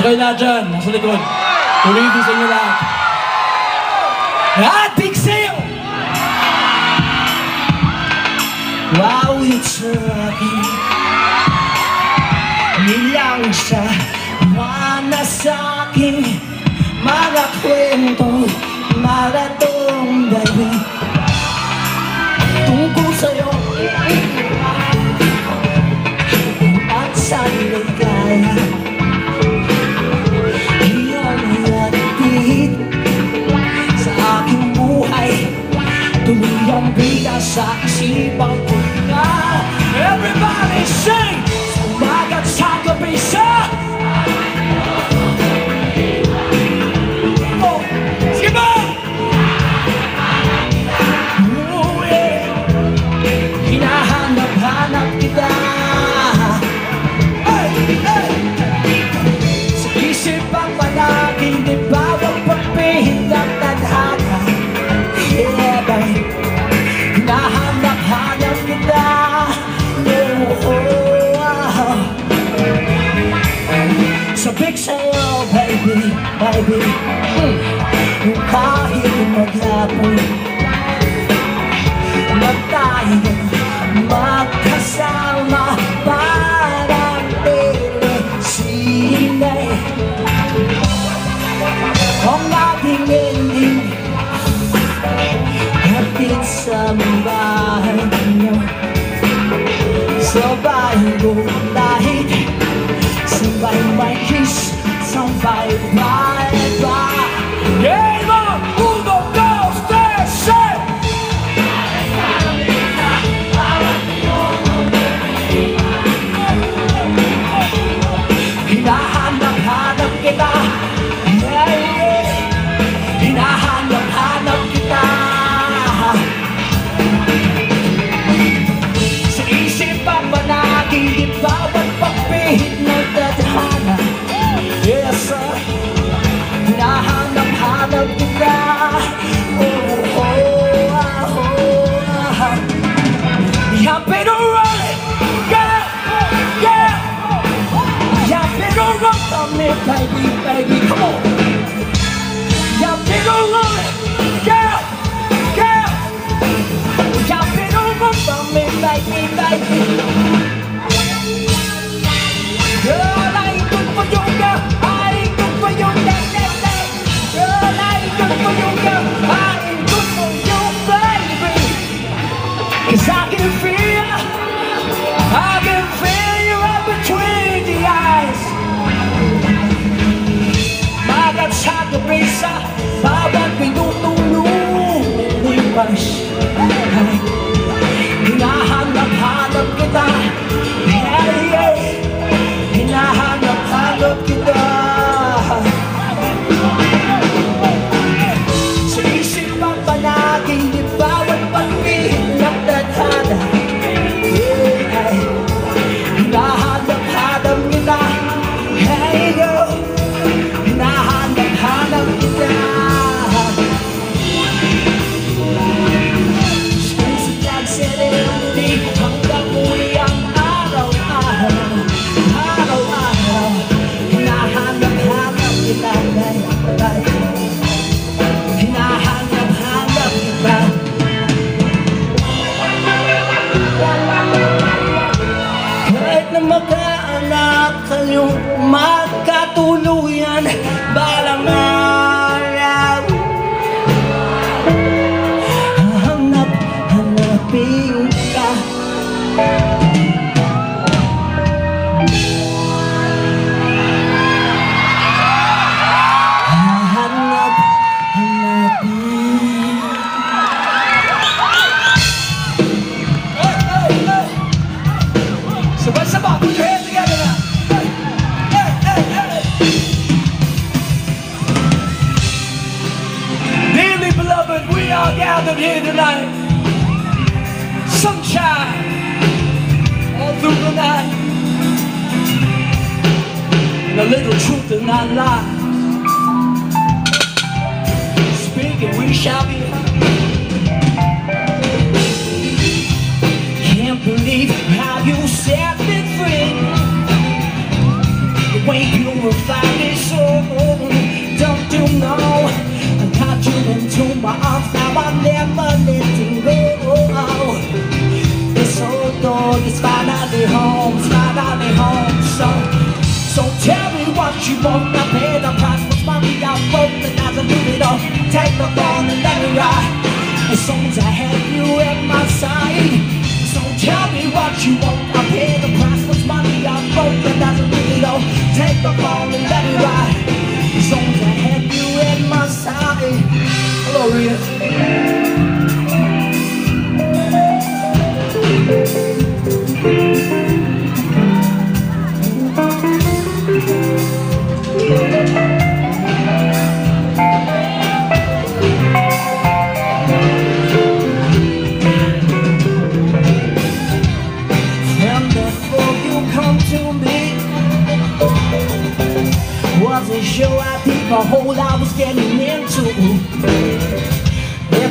Basta kayo lahat dyan, nasa likod. Tuloy ko sa inyo lahat. Ating sayo! Wow, it's rocky Nilang siya, mana sa akin shot baby Kung kahit maglapoy Magtayo magkasama Parang telesinay Ang ating ending. Hatid sa bahay niyo. Sa bahay ko. Bye bye. stop on and let you ride have you at my side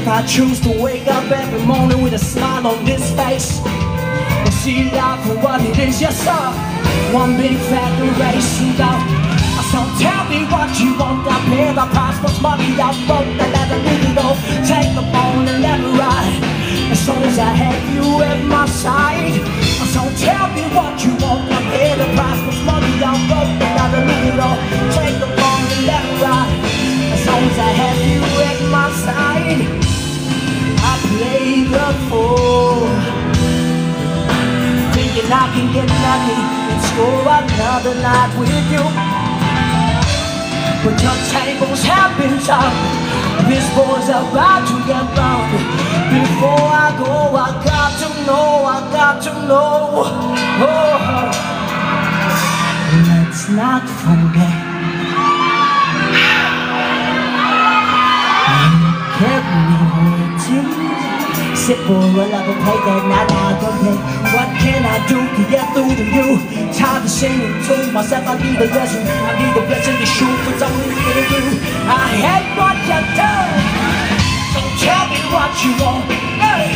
I choose to wake up every morning with a smile on this face. And see life for what it is, yes sir. One big federation love So tell me what you want, I pay the price Much money. I want, and let it move it Take the phone and let it ride. As long as I have you at my side. So tell me what you want, I pay the price Much money. I want, look for. Thinking I can get lucky and score another night with you. But your tables have been turned This boy's about to get burned. Before I go, I got to know, I got to know. Oh. oh. Let's not forget For a and play that not out of pay What can I do to get through to you? Tired of singing to myself I need a lesson I need a blessing to shoot for something to do I hate what you've do So tell me what you want hey.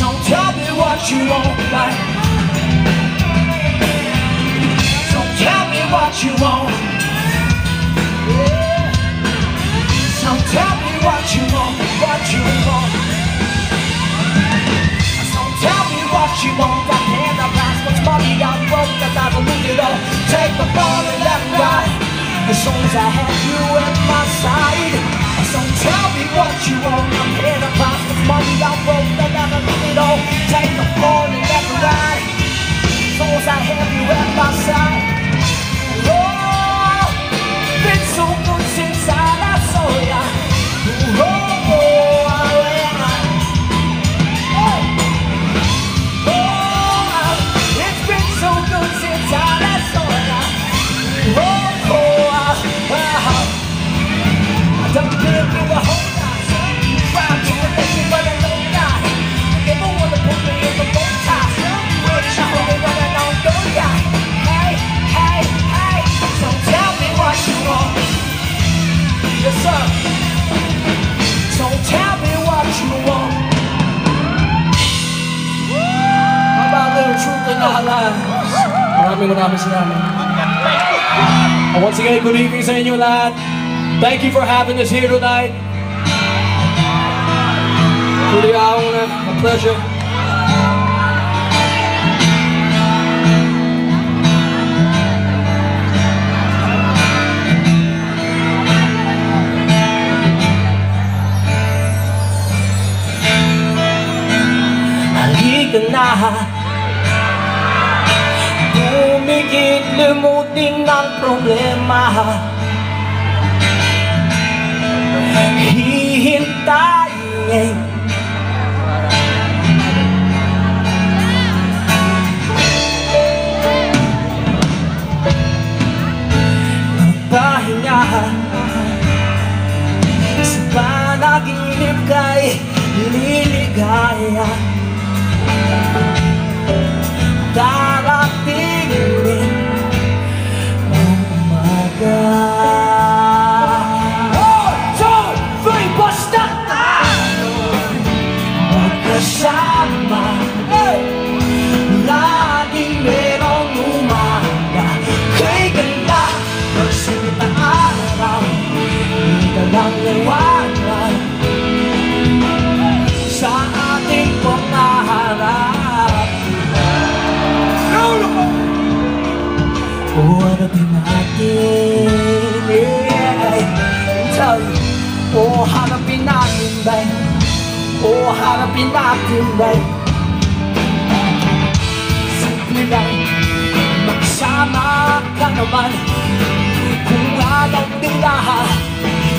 So tell me what you want like. So tell me what you want what you want, what you want. Tell me what you want. I can't much money I broke, I gotta lose it all. Take the and ride. As long as I have you at my side. So tell me what you want. I'm here to pass much money I broke, I gotta lose it all. Take the ball and ride. As long as I have you at my side. And once again, good evening sa inyo lahat. Thank you for having us here tonight. Truly a honor, a pleasure. Halika na Limutin ang problema. Hihintayin. Pahinga Sa panaginip kay liligaya. Darating naman. Kung ayaw nila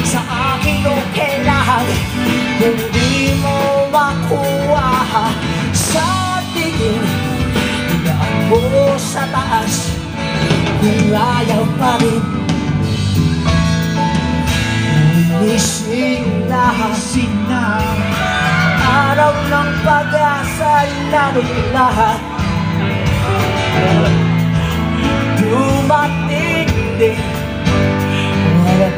Sa akin okay lang Kung di mo makuha. Sa tingin Na ako sa taas Kung ayaw pa rin. Umising na. Araw ng pag-asa Naroon lahat batik din Wala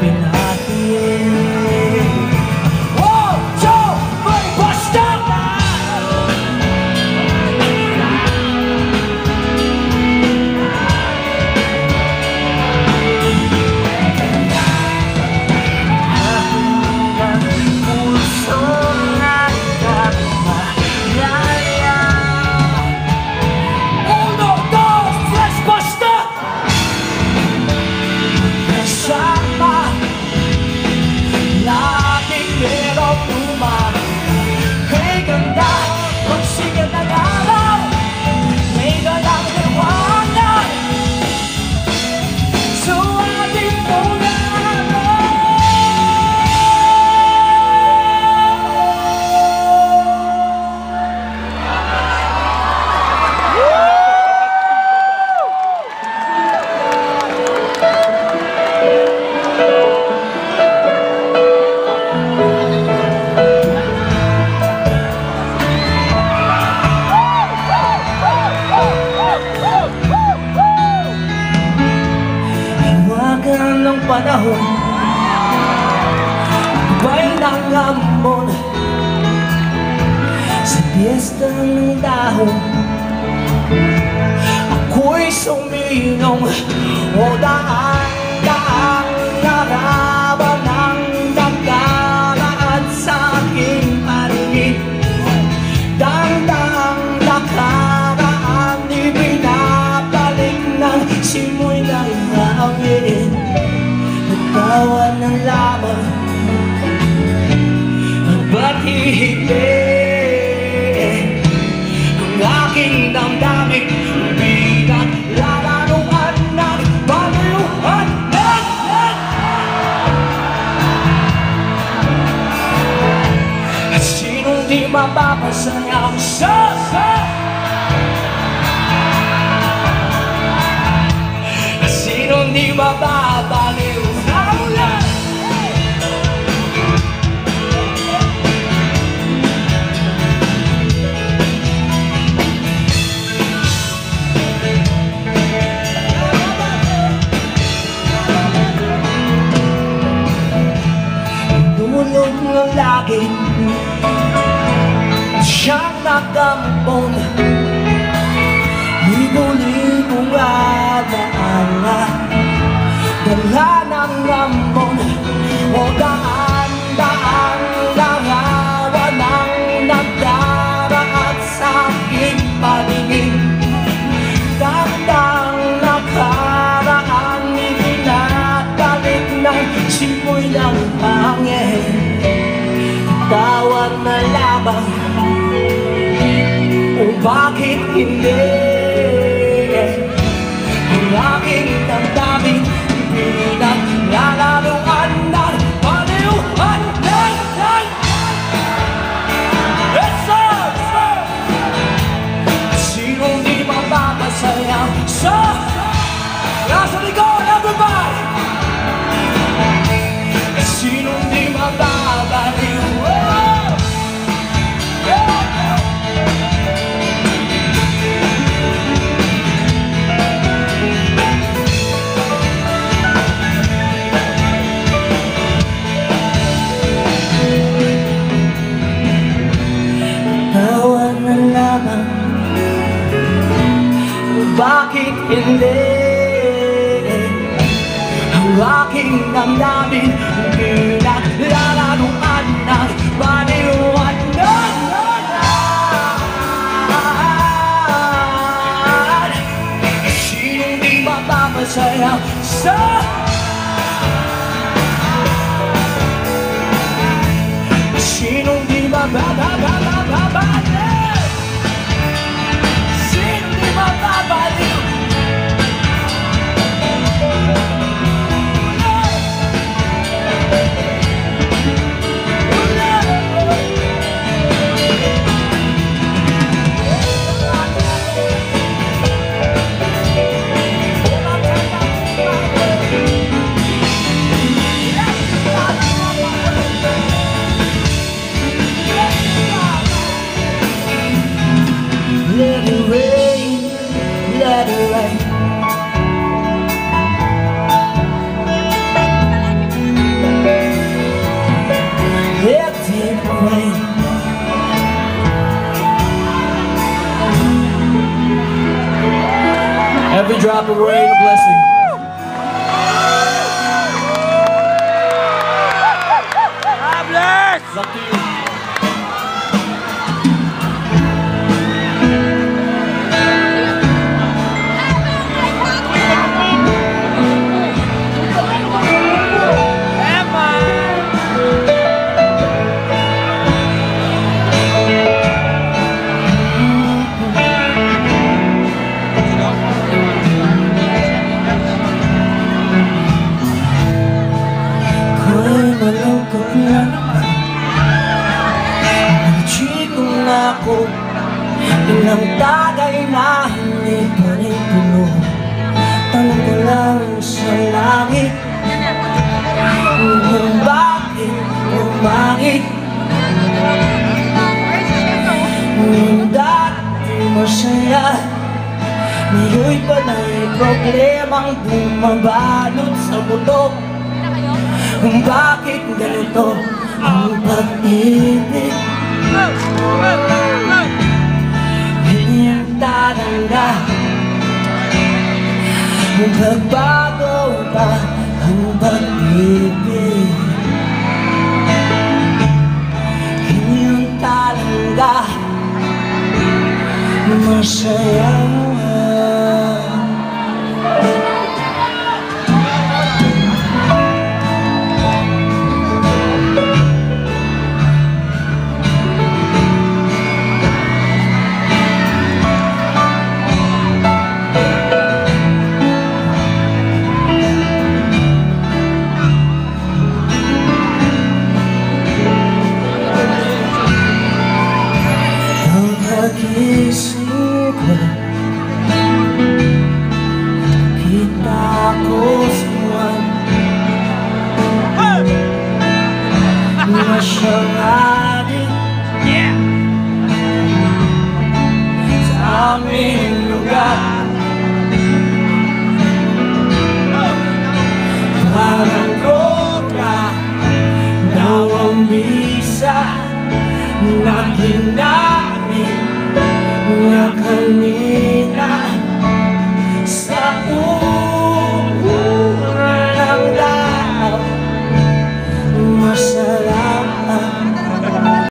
爸爸爬上了沙发，心中的爸爸流浪了。Tulog ng laging siyang nakampong Libo-libong alaala Dala ng ambon o dahil Bakit hindi? Hindi. Ang aking damdamin Pinaglalaguan ng paniluan No, no, no Sinong di mapapasaya sa'yo operator. bang bumabalot sa butok? Bakit ganito ang pag-ibig? Hindi tatanda Magbabago ba ang pag-ibig? Hindi talaga masaya ko Kita ko sa buwan Na siyang lugar Parang kobra Daw ang 要看你。